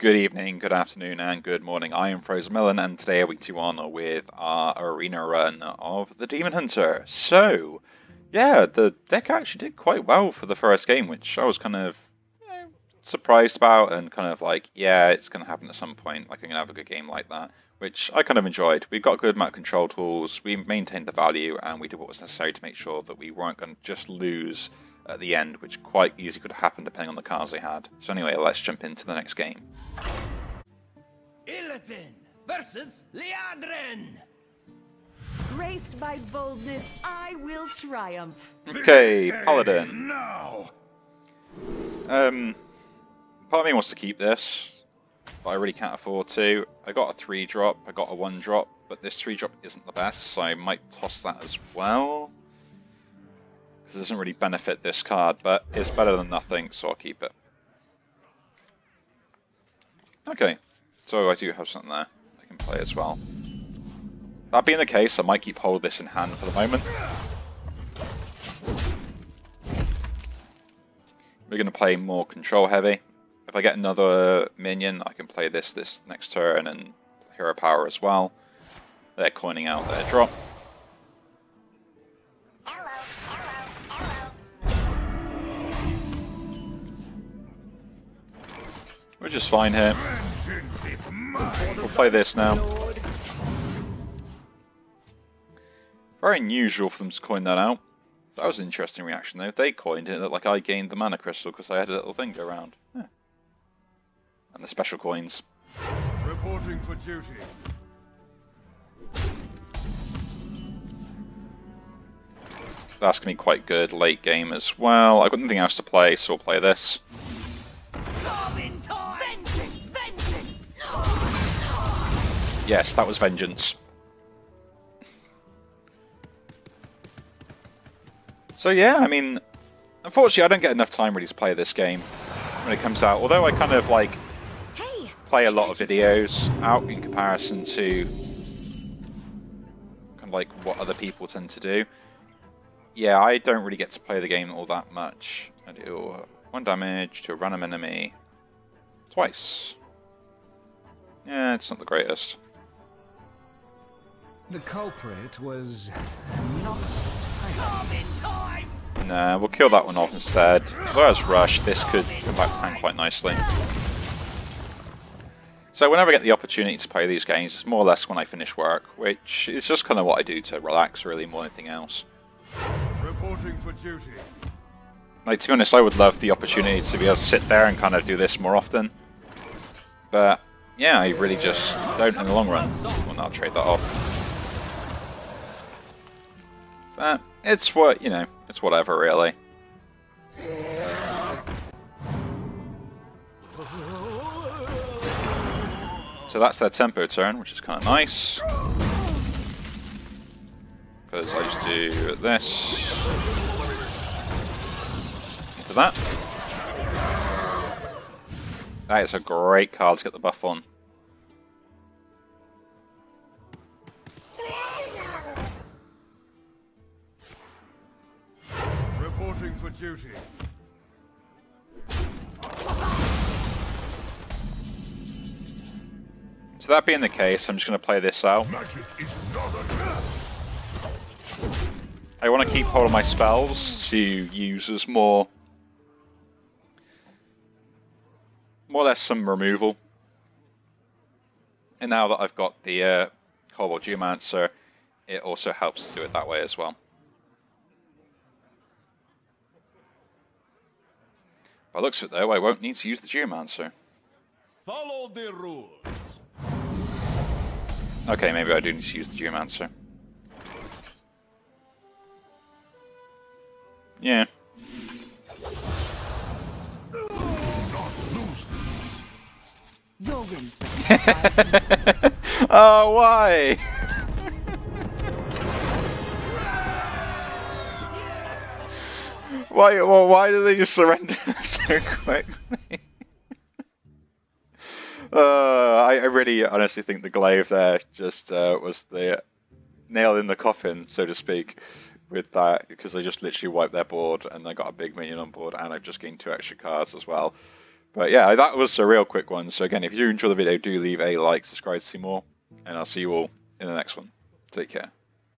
Good evening, good afternoon, and good morning. I am Frozen Melon, and today we two on with our arena run of the Demon Hunter. So, yeah, the deck actually did quite well for the first game, which I was kind of you know, surprised about, and kind of like, yeah, it's going to happen at some point. Like, I'm going to have a good game like that, which I kind of enjoyed. We've got good map control tools, we maintained the value, and we did what was necessary to make sure that we weren't going to just lose at the end, which quite easily could have happened depending on the cards they had. So anyway, let's jump into the next game. Illidan versus Liadrin. Graced by boldness, I will triumph. Okay, Paladin. Now. Um, part of me wants to keep this, but I really can't afford to. I got a 3 drop, I got a 1 drop, but this 3 drop isn't the best, so I might toss that as well. It doesn't really benefit this card, but it's better than nothing, so I'll keep it. Okay, so I do have something there I can play as well. That being the case, I might keep hold of this in hand for the moment. We're going to play more control heavy. If I get another minion, I can play this this next turn and hero power as well. They're coining out their drop. We're just fine here. We'll play this now. Very unusual for them to coin that out. That was an interesting reaction though. They coined it like I gained the mana crystal because I had a little thing go around. Yeah. And the special coins. Reporting for duty. That's going to be quite good late game as well. I've got nothing else to play, so we'll play this. Yes, that was Vengeance. So yeah, I mean, unfortunately I don't get enough time really to play this game when it comes out. Although I kind of like play a lot of videos out in comparison to kind of like what other people tend to do. Yeah, I don't really get to play the game all that much. I do one damage to a random enemy twice. Yeah, it's not the greatest. The culprit was not tidy. Nah, we'll kill that one off instead. Whereas Rush, this could come back to hand quite nicely. So whenever I get the opportunity to play these games, it's more or less when I finish work, which is just kind of what I do to relax really more than anything else. Reporting for duty. Like, to be honest, I would love the opportunity to be able to sit there and kind of do this more often. But, yeah, I really just don't in the long run. Well, I'll trade that off. But, it's what, you know, it's whatever, really. So that's their tempo turn, which is kind of nice. Because I just do this. Into that. That is a great card to get the buff on. For duty. So that being the case, I'm just going to play this out. I want to keep hold of my spells to use as more, more or less some removal. And now that I've got the uh, Cobalt Geomancer, it also helps to do it that way as well. By the looks of it though, I won't need to use the Geomancer. Follow the rules. Okay, maybe I do need to use the Geomancer. Yeah. oh, why? Why? Well, why did they just surrender so quickly? uh, I, I really, honestly think the glaive there just uh, was the nail in the coffin, so to speak, with that because they just literally wiped their board and they got a big minion on board, and I've just gained two extra cards as well. But yeah, that was a real quick one. So again, if you enjoyed the video, do leave a like, subscribe to see more, and I'll see you all in the next one. Take care.